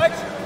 Thanks.